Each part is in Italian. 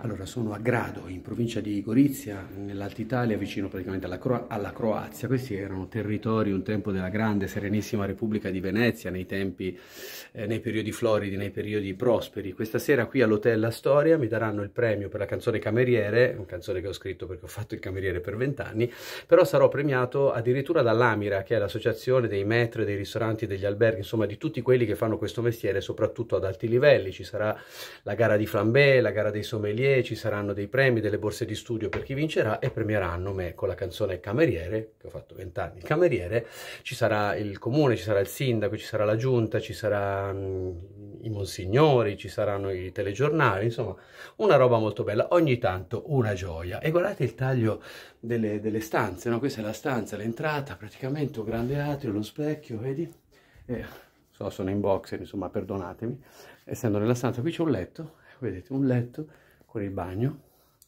Allora, sono a Grado, in provincia di Gorizia, nell'Alta Italia, vicino praticamente alla, Cro alla, Croazia. Questi erano territori un tempo della grande, serenissima Repubblica di Venezia, nei tempi, eh, nei periodi floridi, nei periodi prosperi. Questa sera qui all'Hotel La Storia mi daranno il premio per la canzone Cameriere, una canzone che ho scritto perché ho fatto il cameriere per vent'anni, però sarò premiato addirittura dall'Amira, che è l'associazione dei metri, dei ristoranti, degli alberghi, insomma di tutti quelli che fanno questo mestiere, soprattutto ad alti livelli. Ci sarà la gara di flambé, la gara dei sommelier, ci saranno dei premi, delle borse di studio per chi vincerà e premieranno me con la canzone Cameriere, che ho fatto vent'anni, Cameriere, ci sarà il comune, ci sarà il sindaco, ci sarà la giunta, ci saranno i monsignori, ci saranno i telegiornali, insomma una roba molto bella, ogni tanto una gioia. E guardate il taglio delle, delle stanze, no? questa è la stanza, l'entrata, praticamente un grande atrio, lo specchio, vedi? E, so, sono in boxer, insomma, perdonatemi, essendo nella stanza, qui c'è un letto, vedete, un letto, con il bagno,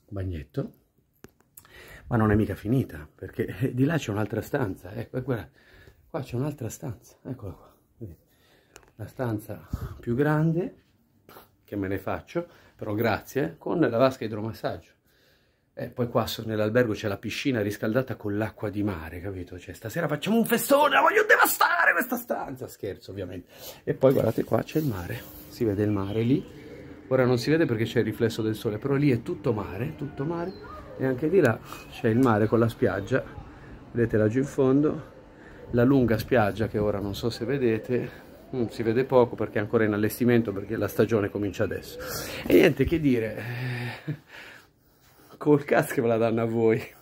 bagnetto, ma non è mica finita, perché di là c'è un'altra stanza, ecco, guarda, qua c'è un'altra stanza, eccola qua, una stanza più grande, che me ne faccio, però grazie, con la vasca idromassaggio. E poi qua nell'albergo c'è la piscina riscaldata con l'acqua di mare, capito? Cioè, stasera facciamo un festone, la voglio devastare questa stanza! Scherzo, ovviamente. E poi guardate qua, c'è il mare, si vede il mare lì, ora non si vede perché c'è il riflesso del sole però lì è tutto mare tutto mare. E anche di là c'è il mare con la spiaggia. Vedete laggiù in fondo? La lunga spiaggia che ora non so se vedete. Mm, si vede poco perché è ancora in allestimento perché la stagione comincia adesso. E niente che dire. Col casco ve la danno a voi